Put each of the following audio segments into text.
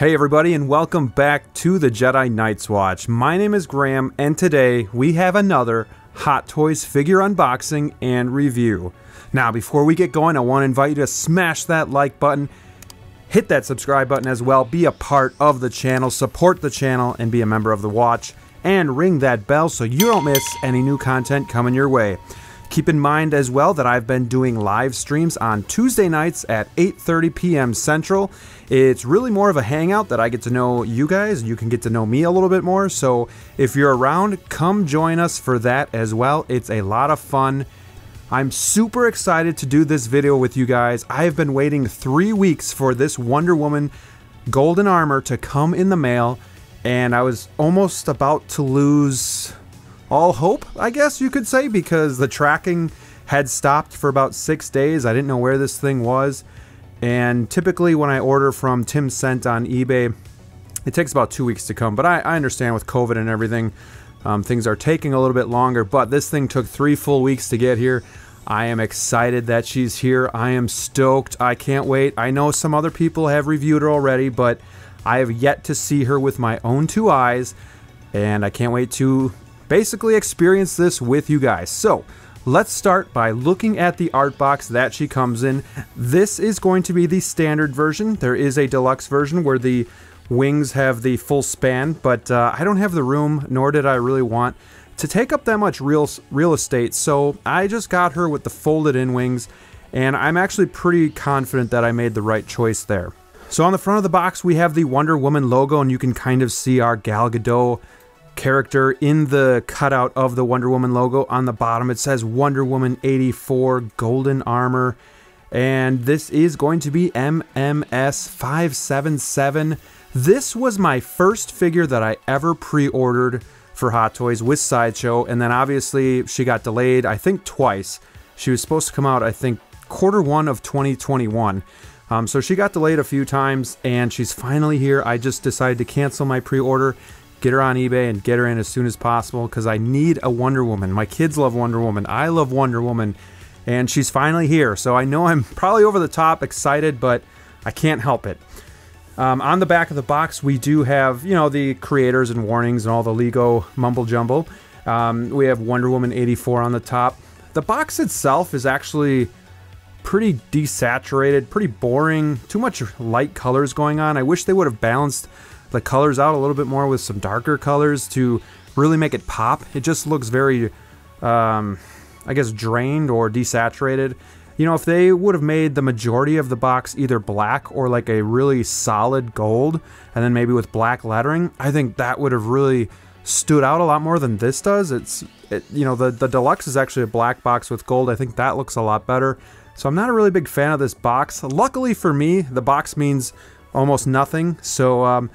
Hey, everybody, and welcome back to the Jedi Knights Watch. My name is Graham, and today we have another Hot Toys figure unboxing and review. Now, before we get going, I want to invite you to smash that like button, hit that subscribe button as well, be a part of the channel, support the channel, and be a member of the watch, and ring that bell so you don't miss any new content coming your way. Keep in mind as well that I've been doing live streams on Tuesday nights at 8:30 p.m. Central. It's really more of a hangout that I get to know you guys and you can get to know me a little bit more. So if you're around, come join us for that as well. It's a lot of fun. I'm super excited to do this video with you guys. I have been waiting 3 weeks for this Wonder Woman golden armor to come in the mail and I was almost about to lose all hope, I guess you could say, because the tracking had stopped for about six days. I didn't know where this thing was. And typically, when I order from Tim Cent on eBay, it takes about two weeks to come. But I, I understand with COVID and everything, um, things are taking a little bit longer. But this thing took three full weeks to get here. I am excited that she's here. I am stoked. I can't wait. I know some other people have reviewed her already, but I have yet to see her with my own two eyes. And I can't wait to basically experience this with you guys. So let's start by looking at the art box that she comes in. This is going to be the standard version. There is a deluxe version where the wings have the full span, but uh, I don't have the room, nor did I really want to take up that much real real estate. So I just got her with the folded in wings, and I'm actually pretty confident that I made the right choice there. So on the front of the box, we have the Wonder Woman logo, and you can kind of see our Gal Gadot character in the cutout of the Wonder Woman logo. On the bottom, it says Wonder Woman 84 Golden Armor. And this is going to be MMS 577. This was my first figure that I ever pre ordered for Hot Toys with Sideshow. And then obviously, she got delayed, I think twice. She was supposed to come out, I think, quarter one of 2021. Um, so she got delayed a few times and she's finally here. I just decided to cancel my pre order get her on eBay and get her in as soon as possible because I need a Wonder Woman. My kids love Wonder Woman. I love Wonder Woman. And she's finally here. So I know I'm probably over the top excited, but I can't help it. Um, on the back of the box, we do have, you know, the creators and warnings and all the Lego mumble jumble. Um, we have Wonder Woman 84 on the top. The box itself is actually pretty desaturated, pretty boring, too much light colors going on. I wish they would have balanced the colors out a little bit more with some darker colors to really make it pop. It just looks very, um, I guess, drained or desaturated. You know, if they would have made the majority of the box either black or like a really solid gold, and then maybe with black lettering, I think that would have really stood out a lot more than this does. It's, it, you know, the, the deluxe is actually a black box with gold. I think that looks a lot better. So I'm not a really big fan of this box. Luckily for me, the box means almost nothing. So um,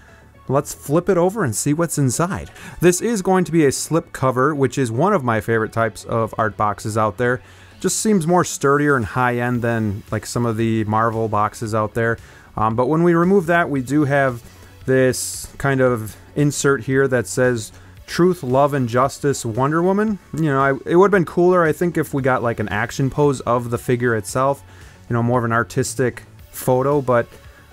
Let's flip it over and see what's inside. This is going to be a slip cover, which is one of my favorite types of art boxes out there. Just seems more sturdier and high-end than like some of the Marvel boxes out there. Um, but when we remove that, we do have this kind of insert here that says Truth, Love, and Justice Wonder Woman. You know, I, it would have been cooler, I think, if we got like an action pose of the figure itself. You know, more of an artistic photo, but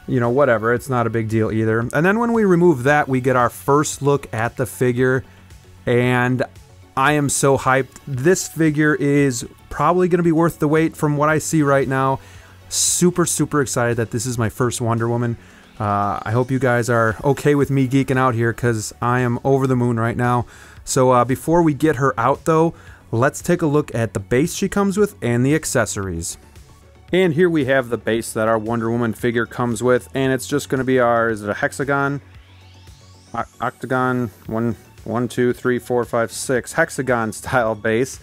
you know, whatever. It's not a big deal either. And then when we remove that, we get our first look at the figure. And I am so hyped. This figure is probably going to be worth the wait from what I see right now. Super, super excited that this is my first Wonder Woman. Uh, I hope you guys are okay with me geeking out here because I am over the moon right now. So uh, before we get her out though, let's take a look at the base she comes with and the accessories. And here we have the base that our Wonder Woman figure comes with, and it's just going to be our, is it a hexagon? O octagon, one, one, two, three, four, five, six, hexagon style base.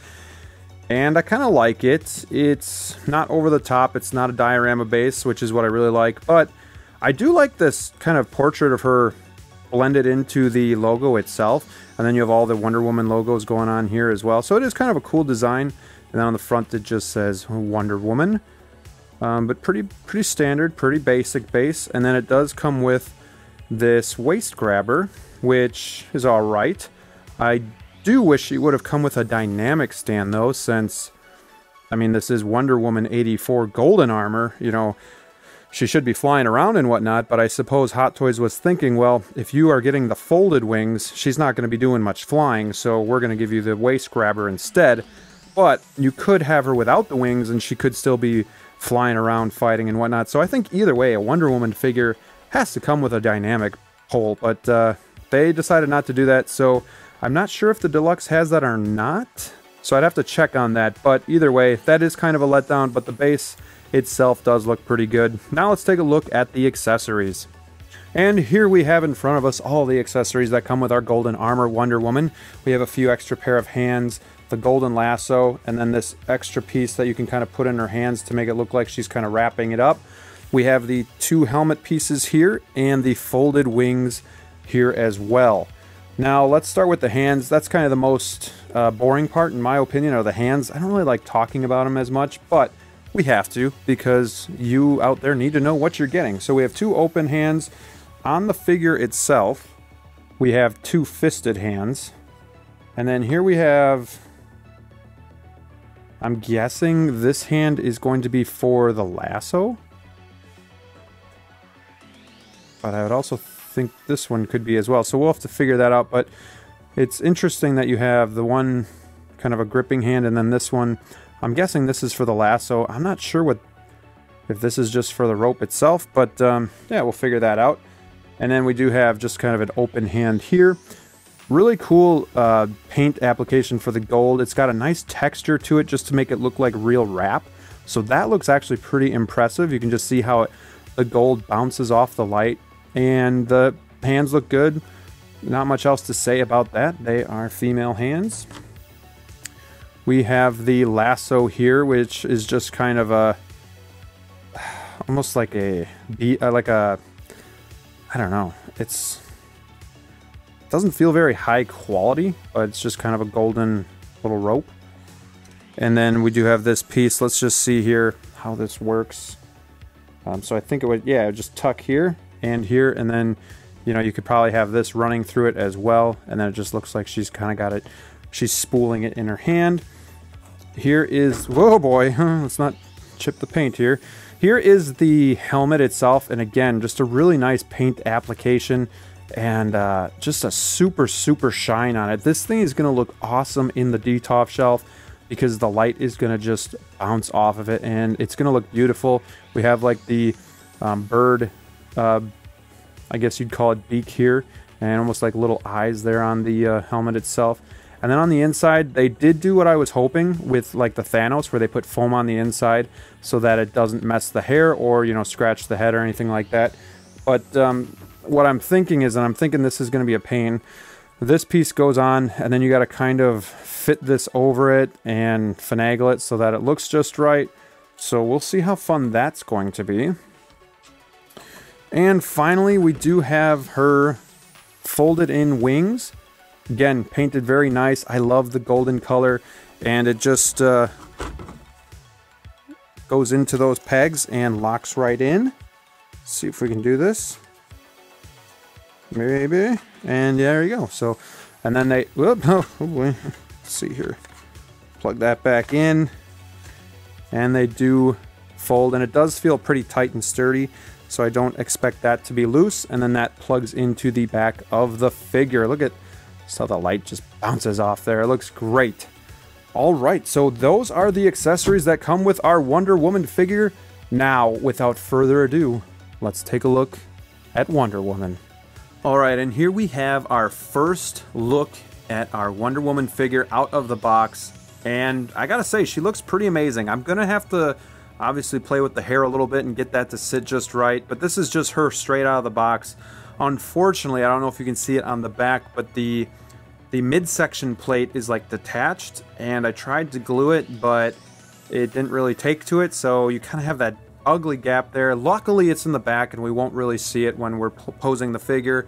And I kind of like it. It's not over the top, it's not a diorama base, which is what I really like, but I do like this kind of portrait of her blended into the logo itself. And then you have all the Wonder Woman logos going on here as well. So it is kind of a cool design. And then on the front it just says Wonder Woman. Um, but pretty pretty standard, pretty basic base. And then it does come with this waist grabber, which is all right. I do wish it would have come with a dynamic stand though, since I mean this is Wonder Woman 84 Golden Armor. You know, she should be flying around and whatnot, but I suppose Hot Toys was thinking, well, if you are getting the folded wings, she's not going to be doing much flying, so we're going to give you the waist grabber instead. But you could have her without the wings, and she could still be flying around fighting and whatnot. So I think either way, a Wonder Woman figure has to come with a dynamic pole, but uh, they decided not to do that, so I'm not sure if the Deluxe has that or not. So I'd have to check on that, but either way, that is kind of a letdown, but the base itself does look pretty good. Now let's take a look at the accessories. And here we have in front of us all the accessories that come with our Golden Armor Wonder Woman. We have a few extra pair of hands, the golden lasso, and then this extra piece that you can kind of put in her hands to make it look like she's kind of wrapping it up. We have the two helmet pieces here and the folded wings here as well. Now let's start with the hands. That's kind of the most uh, boring part in my opinion are the hands. I don't really like talking about them as much, but we have to because you out there need to know what you're getting. So we have two open hands. On the figure itself, we have two fisted hands. And then here we have... I'm guessing this hand is going to be for the lasso. But I would also think this one could be as well. So we'll have to figure that out. But it's interesting that you have the one kind of a gripping hand and then this one I'm guessing this is for the lasso. I'm not sure what if this is just for the rope itself, but um, yeah, we'll figure that out. And then we do have just kind of an open hand here. Really cool uh, paint application for the gold. It's got a nice texture to it just to make it look like real wrap. So that looks actually pretty impressive. You can just see how it, the gold bounces off the light. And the hands look good. Not much else to say about that. They are female hands. We have the lasso here, which is just kind of a almost like a uh, like a I don't know. It's it doesn't feel very high quality, but it's just kind of a golden little rope. And then we do have this piece. Let's just see here how this works. Um, so I think it would, yeah, just tuck here and here, and then, you know, you could probably have this running through it as well. And then it just looks like she's kind of got it, she's spooling it in her hand. Here is, whoa boy, let's not chip the paint here. Here is the helmet itself, and again, just a really nice paint application and uh, just a super, super shine on it. This thing is going to look awesome in the Detolf shelf because the light is going to just bounce off of it, and it's going to look beautiful. We have like the um, bird, uh, I guess you'd call it beak here, and almost like little eyes there on the uh, helmet itself. And then on the inside, they did do what I was hoping with like the Thanos, where they put foam on the inside so that it doesn't mess the hair or, you know, scratch the head or anything like that. But um, what I'm thinking is, and I'm thinking this is going to be a pain, this piece goes on and then you got to kind of fit this over it and finagle it so that it looks just right. So we'll see how fun that's going to be. And finally, we do have her folded in wings. Again, painted very nice. I love the golden color. And it just uh, goes into those pegs and locks right in. Let's see if we can do this. Maybe. And there you go. So, and then they, whoop, oh, oh boy. Let's see here. Plug that back in. And they do fold. And it does feel pretty tight and sturdy. So I don't expect that to be loose. And then that plugs into the back of the figure. Look at so the light just bounces off there. It looks great. All right, so those are the accessories that come with our Wonder Woman figure. Now, without further ado, let's take a look at Wonder Woman. All right, and here we have our first look at our Wonder Woman figure out of the box. And I gotta say, she looks pretty amazing. I'm gonna have to obviously play with the hair a little bit and get that to sit just right, but this is just her straight out of the box. Unfortunately, I don't know if you can see it on the back, but the the midsection plate is like detached, and I tried to glue it, but it didn't really take to it, so you kind of have that ugly gap there. Luckily, it's in the back, and we won't really see it when we're posing the figure,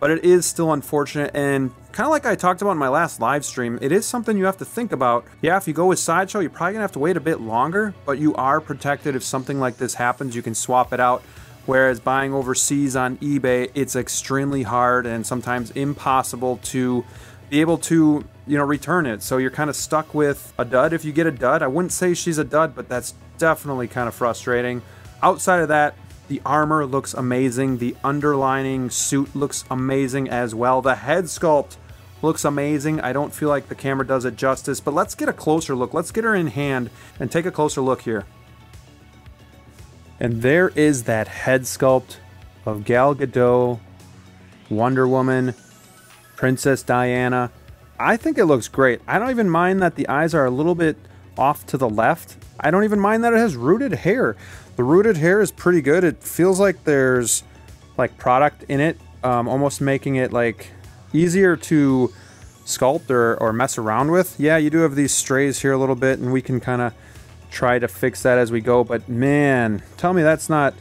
but it is still unfortunate, and kind of like I talked about in my last live stream, it is something you have to think about. Yeah, if you go with Sideshow, you're probably to have to wait a bit longer, but you are protected if something like this happens. You can swap it out Whereas buying overseas on eBay, it's extremely hard and sometimes impossible to be able to, you know, return it. So you're kind of stuck with a dud if you get a dud. I wouldn't say she's a dud, but that's definitely kind of frustrating. Outside of that, The armor looks amazing. The underlining suit looks amazing as well. The head sculpt looks amazing. I don't feel like the camera does it justice, but let's get a closer look. Let's get her in hand and take a closer look here. And there is that head sculpt of Gal Gadot, Wonder Woman, Princess Diana. I think it looks great. I don't even mind that the eyes are a little bit off to the left. I don't even mind that it has rooted hair. The rooted hair is pretty good. It feels like there's like product in it, um, almost making it like easier to sculpt or, or mess around with. Yeah, you do have these strays here a little bit, and we can kind of try to fix that as we go. But man, tell me that's not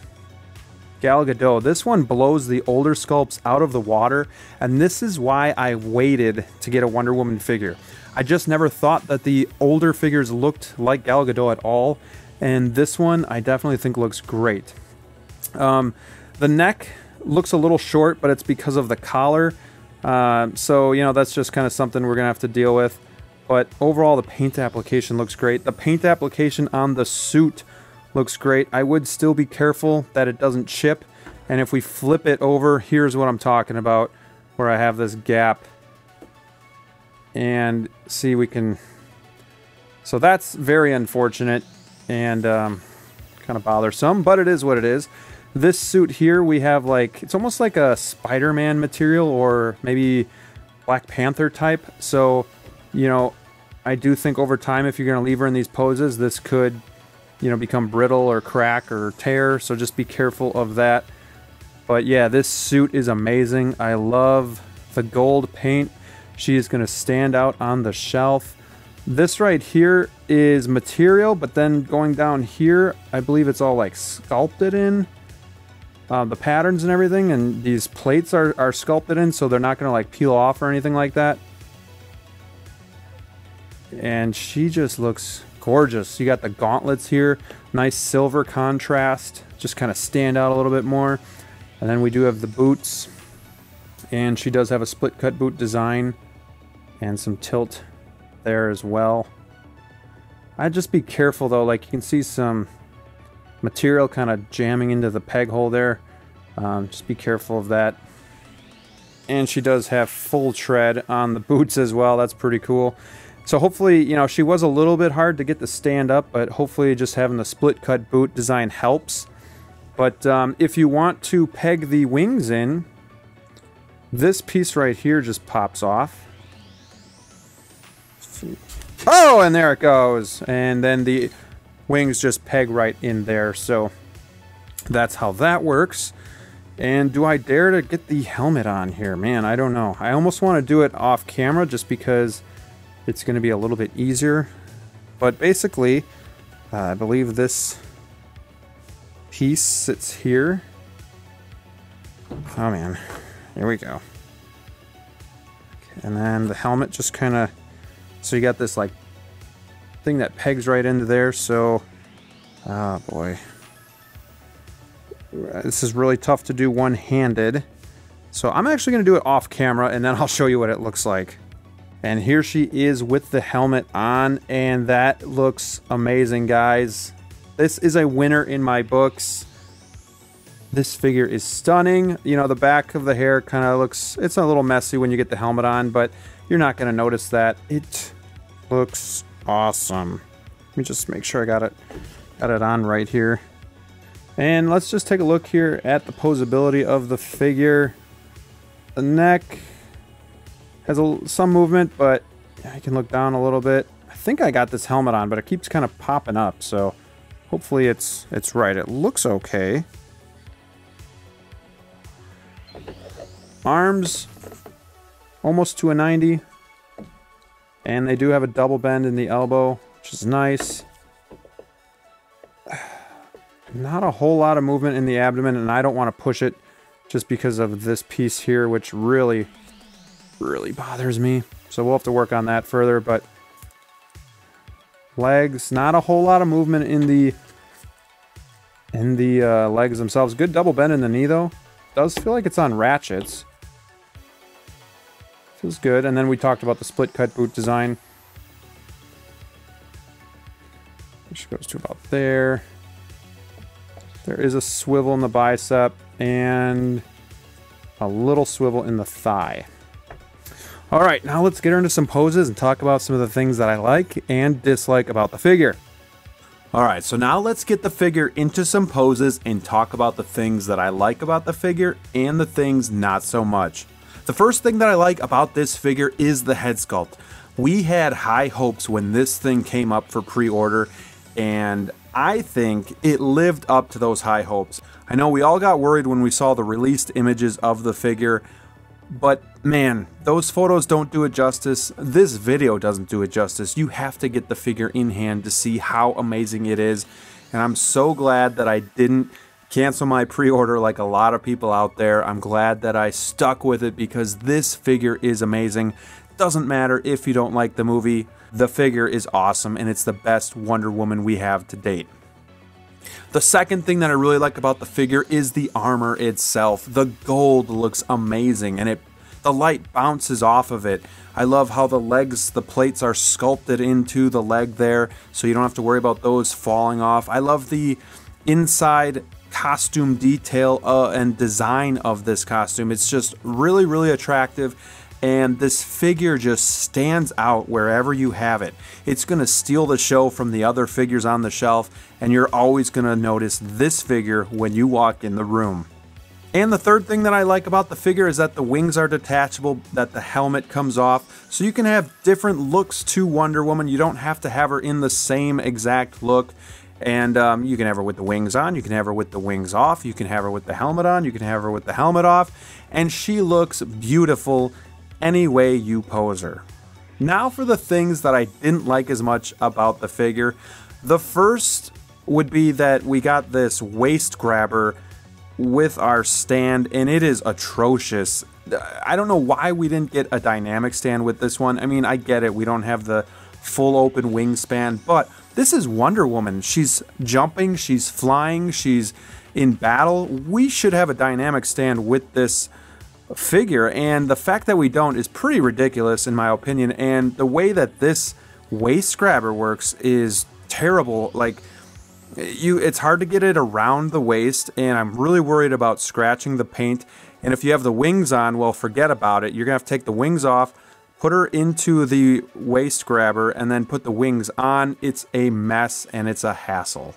Gal Gadot. This one blows the older sculpts out of the water, and this is why I waited to get a Wonder Woman figure. I just never thought that the older figures looked like Gal Gadot at all, and this one I definitely think looks great. Um, the neck looks a little short, but it's because of the collar. Uh, so, you know, that's just kind of something we're going to have to deal with. But overall, the paint application looks great. The paint application on the suit looks great. I would still be careful that it doesn't chip. And if we flip it over, here's what I'm talking about, where I have this gap. And see, we can... So that's very unfortunate and um, kind of bothersome, but it is what it is. This suit here, we have like, it's almost like a Spider-Man material or maybe Black Panther type. So, you know, I do think over time, if you're going to leave her in these poses, this could, you know, become brittle or crack or tear. So just be careful of that. But yeah, this suit is amazing. I love the gold paint. She is going to stand out on the shelf. This right here is material, but then going down here, I believe it's all like sculpted in uh, the patterns and everything, and these plates are, are sculpted in, so they're not going to like peel off or anything like that. And she just looks gorgeous. You got the gauntlets here, nice silver contrast, just kind of stand out a little bit more. And then we do have the boots, and she does have a split cut boot design and some tilt there as well. I'd just be careful though, like you can see some material kind of jamming into the peg hole there. Um, just be careful of that. And she does have full tread on the boots as well. That's pretty cool. So hopefully, you know, she was a little bit hard to get to stand up, but hopefully just having the split cut boot design helps. But um, if you want to peg the wings in, this piece right here just pops off. Oh, and there it goes. And then the wings just peg right in there. So that's how that works. And do I dare to get the helmet on here? Man, I don't know. I almost want to do it off camera just because it's going to be a little bit easier. But basically, uh, I believe this piece sits here. Oh man, here we go. And then the helmet just kind of, so you got this like thing that pegs right into there, so... Oh, boy. This is really tough to do one-handed. So I'm actually going to do it off camera, and then I'll show you what it looks like. And here she is with the helmet on, and that looks amazing, guys. This is a winner in my books. This figure is stunning. You know, the back of the hair kind of looks... It's a little messy when you get the helmet on, but you're not going to notice that. It looks Awesome. Let me just make sure I got it got it on right here. And let's just take a look here at the posability of the figure. The neck has a, some movement, but I can look down a little bit. I think I got this helmet on, but it keeps kind of popping up, so hopefully it's it's right. It looks okay. Arms almost to a 90. And they do have a double bend in the elbow, which is nice. Not a whole lot of movement in the abdomen, and I don't want to push it just because of this piece here, which really, really bothers me. So we'll have to work on that further, but legs, not a whole lot of movement in the in the uh, legs themselves. Good double bend in the knee, though. Does feel like it's on ratchets. Feels good. And then we talked about the split cut boot design. Which goes to about there. There is a swivel in the bicep and a little swivel in the thigh. All right, now let's get into some poses and talk about some of the things that I like and dislike about the figure. All right, so now let's get the figure into some poses and talk about the things that I like about the figure and the things not so much. The first thing that I like about this figure is the head sculpt. We had high hopes when this thing came up for pre-order and I think it lived up to those high hopes. I know we all got worried when we saw the released images of the figure, but man, those photos don't do it justice. This video doesn't do it justice. You have to get the figure in hand to see how amazing it is. And I'm so glad that I didn't cancel my pre-order like a lot of people out there. I'm glad that I stuck with it because this figure is amazing. Doesn't matter if you don't like the movie, the figure is awesome and it's the best Wonder Woman we have to date. The second thing that I really like about the figure is the armor itself. The gold looks amazing and it the light bounces off of it. I love how the legs, the plates are sculpted into the leg there so you don't have to worry about those falling off. I love the inside costume detail uh, and design of this costume. It's just really, really attractive and this figure just stands out wherever you have it. It's going to steal the show from the other figures on the shelf, and you're always going to notice this figure when you walk in the room. And the third thing that I like about the figure is that the wings are detachable, that the helmet comes off, so you can have different looks to Wonder Woman. You don't have to have her in the same exact look. And um, you can have her with the wings on, you can have her with the wings off, you can have her with the helmet on, you can have her with the helmet off, and she looks beautiful any way you pose her. Now for the things that I didn't like as much about the figure. The first would be that we got this waist grabber with our stand and it is atrocious. I don't know why we didn't get a dynamic stand with this one. I mean, I get it. We don't have the full open wingspan, but this is Wonder Woman. She's jumping, she's flying, she's in battle. We should have a dynamic stand with this figure, and the fact that we don't is pretty ridiculous in my opinion. And the way that this waist grabber works is terrible. Like you, it's hard to get it around the waist, and I'm really worried about scratching the paint. And if you have the wings on, well, forget about it. You're gonna have to take the wings off, put her into the waist grabber, and then put the wings on. It's a mess and it's a hassle.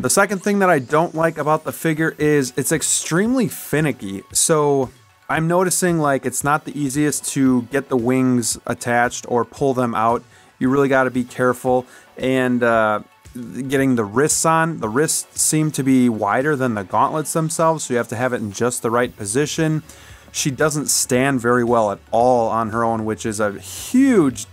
The second thing that I don't like about the figure is it's extremely finicky. So I'm noticing like it's not the easiest to get the wings attached or pull them out. You really got to be careful and uh, getting the wrists on. The wrists seem to be wider than the gauntlets themselves, so you have to have it in just the right position. She doesn't stand very well at all on her own, which is a huge,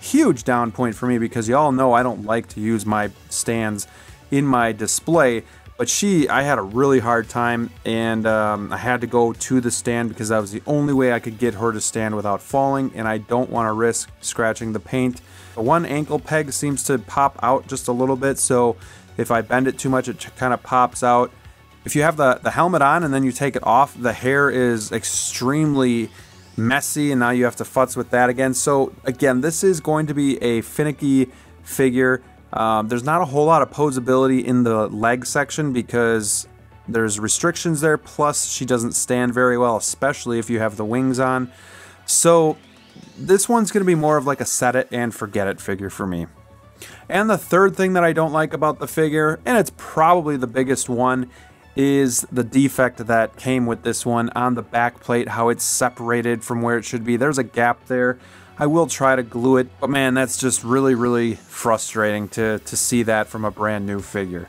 huge down point for me because y'all know I don't like to use my stands in my display. But she, I had a really hard time, and um, I had to go to the stand because that was the only way I could get her to stand without falling, and I don't want to risk scratching the paint. One ankle peg seems to pop out just a little bit, so if I bend it too much, it kind of pops out. If you have the, the helmet on and then you take it off, the hair is extremely messy, and now you have to futz with that again. So again, this is going to be a finicky figure. Um, there's not a whole lot of posability in the leg section because there's restrictions there, plus she doesn't stand very well, especially if you have the wings on. So this one's going to be more of like a set it and forget it figure for me. And the third thing that I don't like about the figure, and it's probably the biggest one, is the defect that came with this one on the back plate, how it's separated from where it should be. There's a gap there. I will try to glue it, but man, that's just really, really frustrating to, to see that from a brand new figure.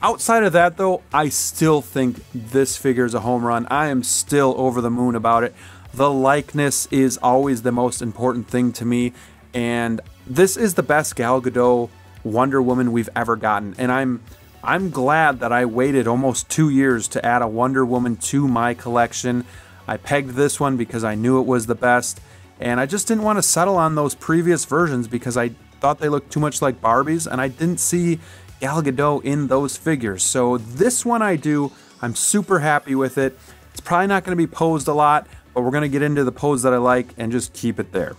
Outside of that, though, I still think this figure is a home run. I am still over the moon about it. The likeness is always the most important thing to me, and this is the best Gal Gadot Wonder Woman we've ever gotten, and I'm I'm glad that I waited almost two years to add a Wonder Woman to my collection. I pegged this one because I knew it was the best, and I just didn't want to settle on those previous versions because I thought they looked too much like Barbies and I didn't see Gal Gadot in those figures. So this one I do. I'm super happy with it. It's probably not going to be posed a lot, but we're going to get into the pose that I like and just keep it there.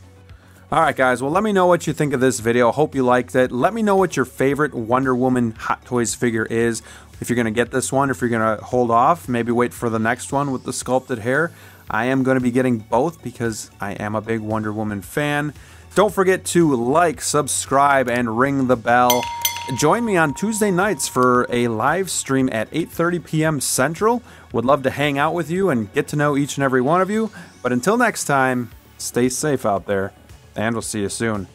Alright guys, well let me know what you think of this video. Hope you liked it. Let me know what your favorite Wonder Woman Hot Toys figure is. if you're going to get this one, if you're going to hold off, maybe wait for the next one with the sculpted hair. I am going to be getting both because I am a big Wonder Woman fan. Don't forget to like, subscribe, and ring the bell. Join me on Tuesday nights for a live stream at 8:30 p.m. Central. Would love to hang out with you and get to know each and every one of you. But until next time, stay safe out there, and we'll see you soon.